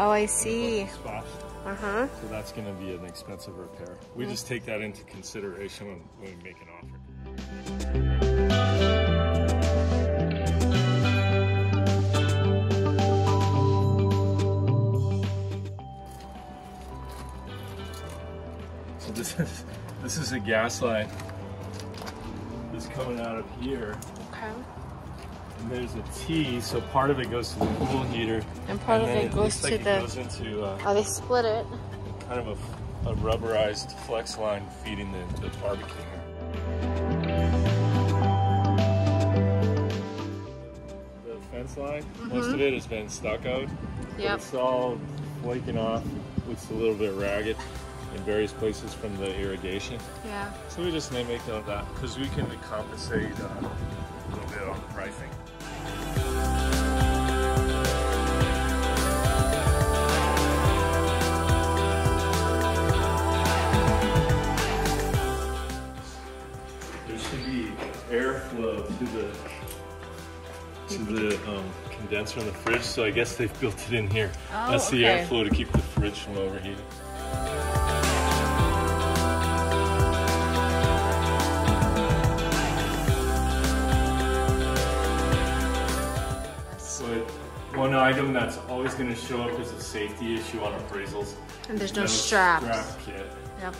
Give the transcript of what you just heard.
Oh, I see. Uh huh. So that's going to be an expensive repair. We just take that into consideration when, when we make an offer. So this is this is a gas line that's coming out of here, Okay. And there's a T. So part of it goes to the pool heater, And part of then it goes like to it the- goes into uh, Oh, they split it. kind of a, a rubberized flex line feeding the, the barbecue. The fence line, most of it has been stuccoed. Yep. It's all flaking off. It's a little bit ragged in various places from the irrigation. Yeah. So we just make note of that because we can compensate uh, a little bit on the pricing. Should be airflow to the to the um, condenser in the fridge, so I guess they've built it in here. Oh, That's the okay. airflow to keep the fridge from overheating. One item that's always going to show up as a safety issue on appraisals. And there's is no straps. Strap kit. Yep.